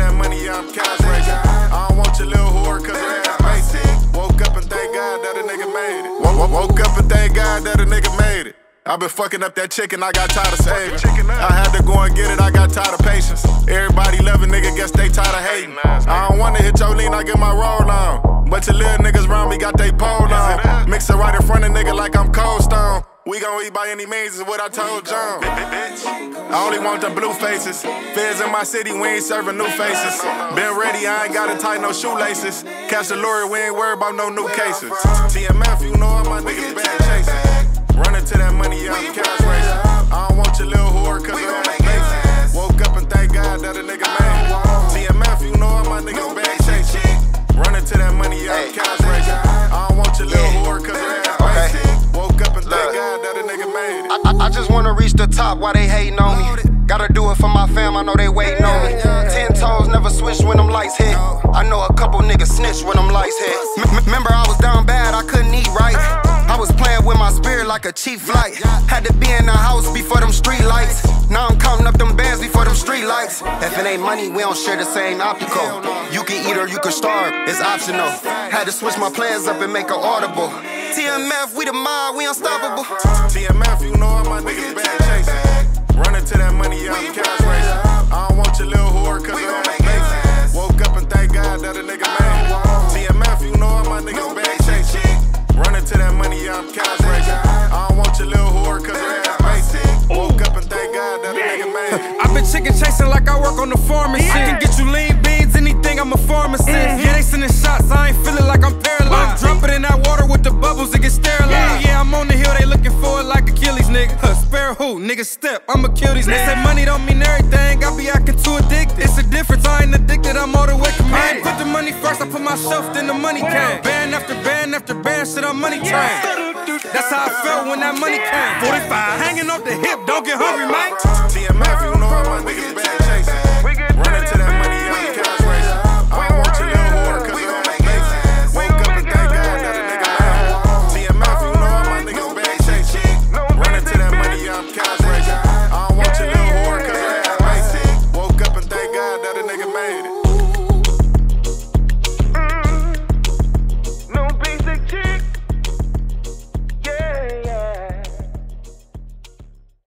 that money, yeah, I'm cash racing. I don't want your little whore, cause it ain't basic. Woke up and thank God that a nigga I nigga nigga been fucking up that chicken, I got tired of saving. I had to go and get it, I got tired of patience. Everybody love a nigga, guess they tired of hating. I don't wanna hit your lean, I get my roll on. But your little niggas round me got they pole on. Mix it right in front of nigga like I'm cold stone. We gon' eat by any means, is what I told John. I only want the blue faces. Feds in my city, we ain't serving new faces. Been ready, I ain't gotta tie no shoelaces. Catch the lorry, we ain't worried about no new cases. TMF, you know all my niggas I, I, just wanna reach the top while they hating on me. Gotta do it for my fam, I know they waiting on me. Ten toes never switch when them lights hit. I know a couple niggas snitch when them lights hit. M- remember, I was down bad, I couldn't eat right. I was playing with my spirit like a cheap flight. Had to be in the house before them street lights. Now I'm counting up them bands before them street lights. If it ain't money, we don't share the same optical. You can eat or you can starve, it's optional. Had to switch my plans up and make it audible. TMF, we the mob, we unstoppable. TMF, you that a nigga made it. I've been chicken chasing like I work on the pharmacy. I can get you lean beans, anything, I'm a pharmacist. Mm-hmm. Yeah, they sending shots, I ain't feeling like I'm paralyzed. Drop it in that water with the bubbles, it get sterilized. Yeah, I'm on the hill, they looking for it like Achilles, nigga. Huh, spare who? Nigga, step, I'ma kill these niggas. They say money don't mean everything, I be acting too addicted. It's a difference, I ain't addicted, I'm all the way committed. I ain't put the money first, I put myself, then the money came. Band after band after band, shit, I'm money trained. That's how I felt when that money came. 45, hanging off the hip, don't get hungry, man.